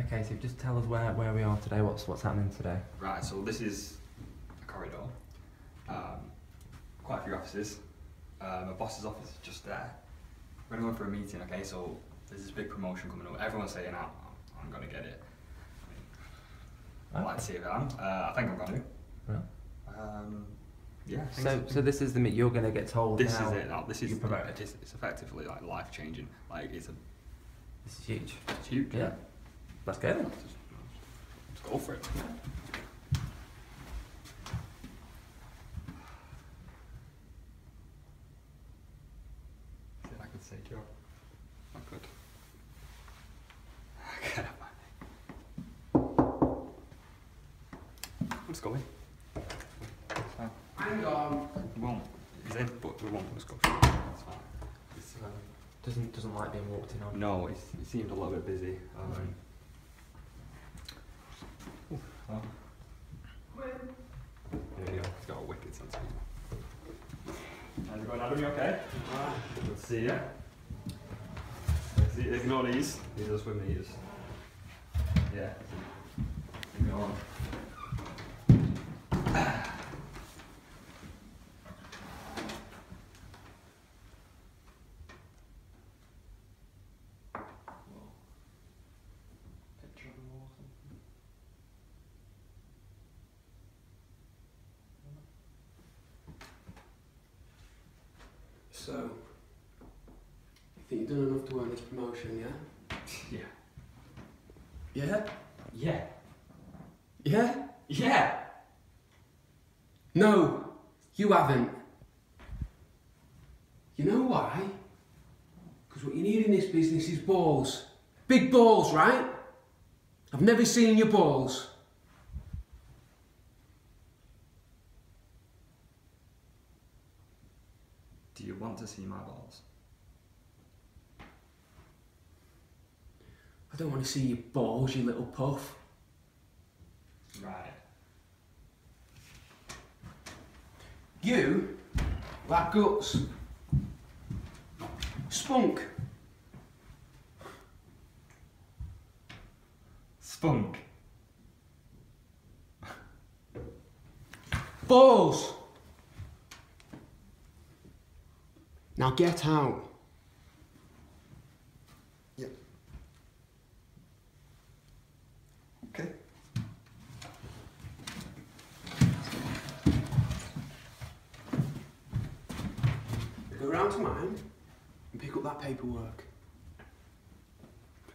Okay, so just tell us where, where we are today. What's what's happening today? Right, so this is a corridor. Um, quite a few offices. Uh, my boss's office is just there. We're going for a meeting, okay? So there's this big promotion coming up. Everyone's saying, oh, I'm going to get it. I mean, I'd like to see if I am. Uh, I think I'm going to. Yeah. Um, yeah. So so this is the meet. You're going to get told this is it. Now, this is promoted. it's, it's effectively like life changing. Like it's a This is huge. it's huge. Yeah. Let's go then. Just, just go for it. I could say Joe. I could. Get up, man. Let's go in. It's fine. Hang. We won't. He's in, but we won't. Let's go. It's fine. It's, um, doesn't doesn't like being walked in on. No, he's, he seemed a little bit busy. Um, oh. There you go. He's got a wicked sense of humour. How's it going, Adam? You okay? Good to see you. See, ignore these. These are swim meters. Yeah. Ignore them. So, you think you've done enough to earn this promotion, yeah? Yeah. Yeah? Yeah. Yeah? Yeah! No, you haven't. You know why? Because what you need in this business is balls. Big balls, right? I've never seen your balls. Do you want to see my balls? I don't want to see your balls, you little puff. Right. You, like guts. Spunk. Spunk. Balls! Now get out. Yep. Okay. Go round to mine and pick up that paperwork.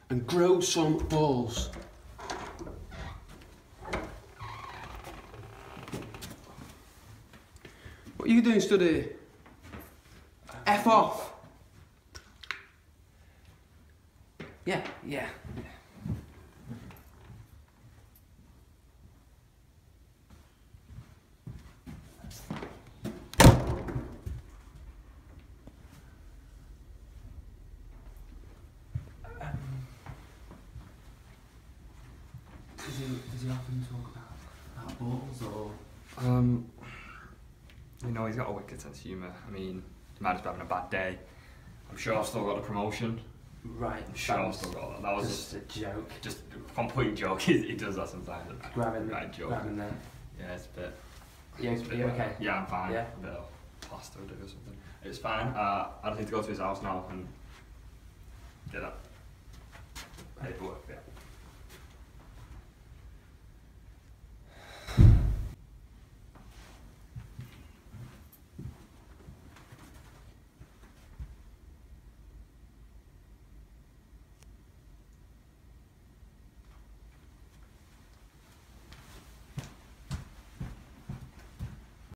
And grow some balls. What are you doing, study? F off. Yeah, yeah. Does he, does he often talk about, about balls or? Um, you know, he's got a wicked sense of humour. I mean, he might just be having a bad day. I'm sure I've still got the promotion. Right, I'm sure I've still got that. That was just just, a joke. just a complete joke. He, he does that sometimes. Grabbing, right joke. grabbing there. Yeah, it's a bit. You, it's a bit you okay? Yeah, I'm fine. Yeah? A bit of do or something. It's fine. Uh, I just need to go to his house now and get that paperwork